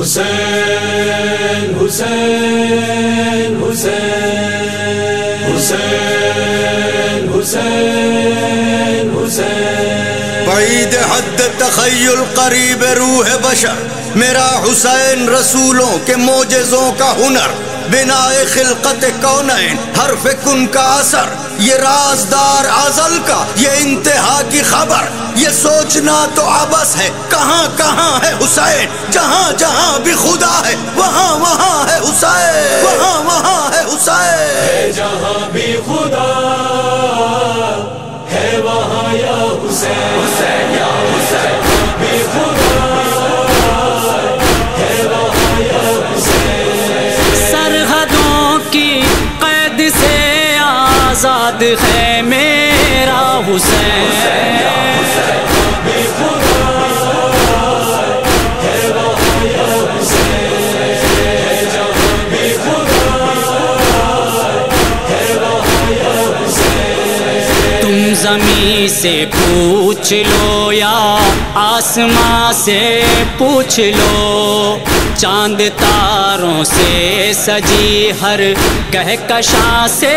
हुसैन हुसैन हुसैन हुसैन हुसैन हुसैन बैद हद तखयल करीब रूह बशर मेरा हुसैन रसूलों के मोजों का हुनर बिना खिलकत कौन हर फिकुन का असर? ये राजदार अजल का, ये इंतहा की खबर। ये सोचना तो आबस है, कहाँ कहाँ है हुसैन? जहाँ जहाँ भी खुदा है, वहाँ वहाँ है हुसैन। वहाँ वहाँ है हुसैन। जहाँ भी खुदा आज़ाद है मेरा हुसैन। जमी से पूछ लो या आसमां से पूछ लो। चाँद तारों से सजी हर कहकशा से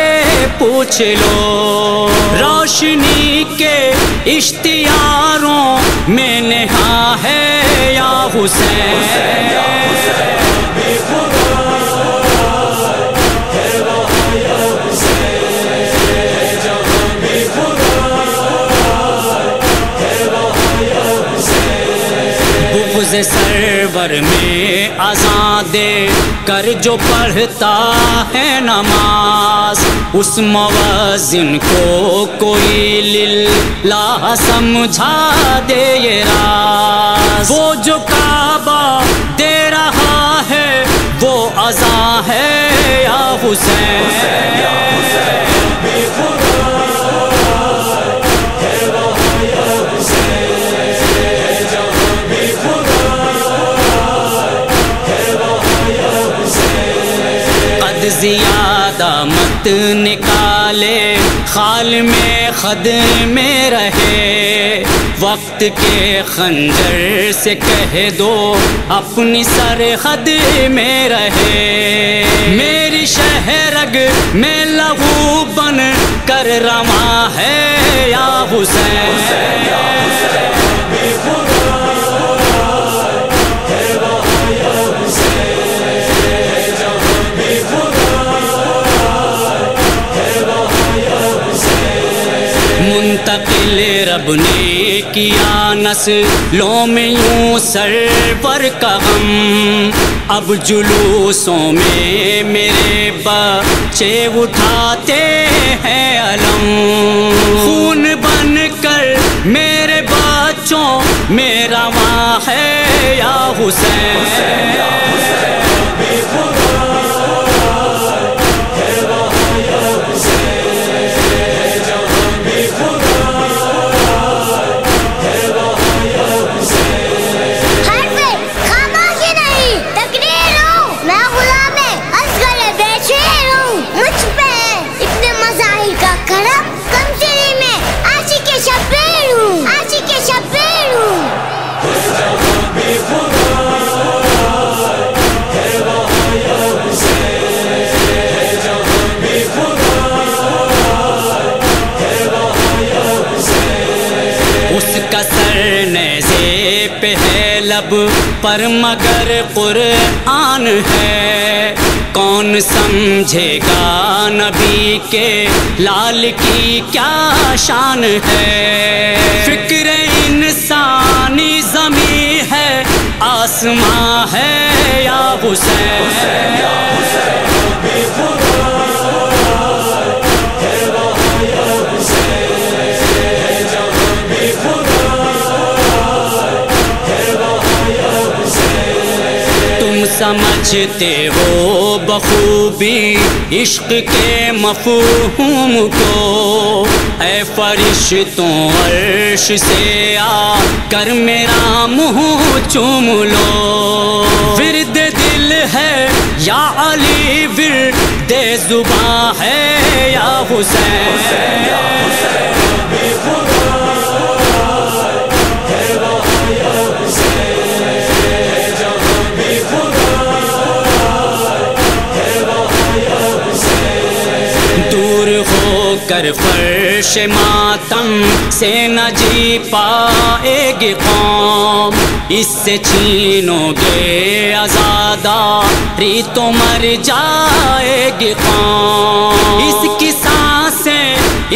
पूछ लो। रोशनी के इश्तियारों में नहा है या हुसैन? बुग़्ज़ सरवर में आज़ादे कर जो पढ़ता है नमाज़, उस मवाजिन को कोई लिल्लाह समझा दे ये राज। वो जो काबा दे रहा है, वो अजा है या हुसैन। ज़्यादा मत निकाले। खाल में खद में रहे। वक्त के खंजर से कह दो, अपनी सर सरहद में रहे। मेरी शहरग में लहू बन कर रमा है या हुसैन। मुंतकिल रब ने किया नस्लों में यूँ सरवर का गम। अब जुलूसों में मेरे बच्चे उठाते हैं अलम। खून बन कर मेरे बच्चों, मेरा माँ है या हुसैन। पे है लब पर, मगर पुर आन है। कौन समझेगा नबी के लाल की क्या शान है? समझते हो बखूबी इश्क के मफहूम को। ऐ फरिश्तों, अर्श से आ कर मेरा मुँह चूम लो। विरद दिल है या अली, विरद जुबा है या हुसैन। कर फर्श मातम से न जी पाएगी कौम। इससे छीनोगे आजादा री तो मर जाएगी कौम। इसकी साँसें,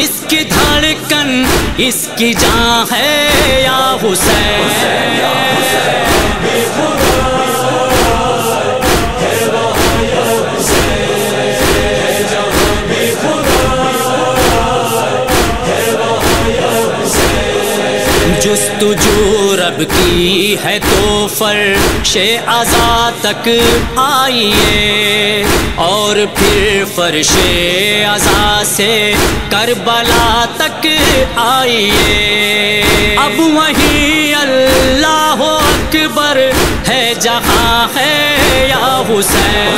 इसकी धड़कन, इसकी जान है या हुसैन। रब की है तो फर्श आज़ा तक आइए। और फिर फर्श आज़ा से करबला तक आइए। अब वही अल्लाह अकबर है जहाँ है या हुसैन।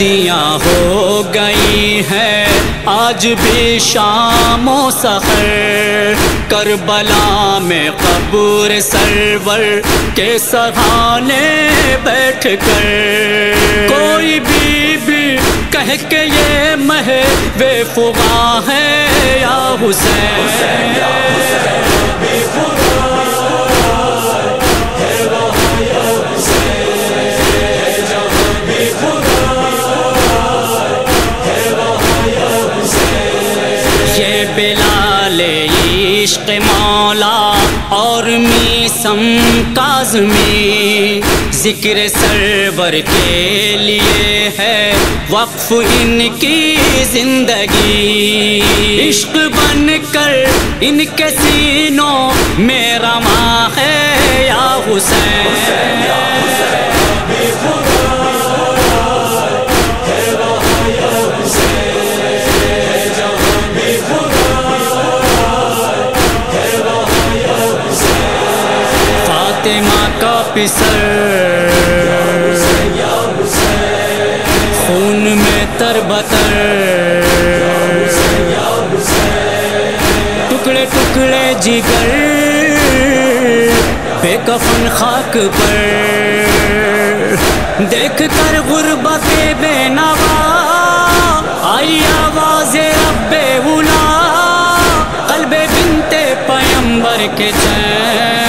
सदियाँ हो गई हैं। आज भी शामो सहर करबला में कब्र सरवर के सहाने बैठ कर कोई बीबी कह के ये मह वे फुगा है या हुसैन। मीसम काजमी, ज़िक्र सरवर के लिए है, वक्फ इनकी ज़िंदगी। इश्क बन कर इनके सीनों मेरा माँ है या हुसैन। पिसर खून में तरबतर टुकड़े टुकड़े जिगर, बेकफन खाक पर। देख कर गुर्बत बेनवा, आई आवाज़ रब्बे उला। कल्बे बिनते पयंबर के चैन।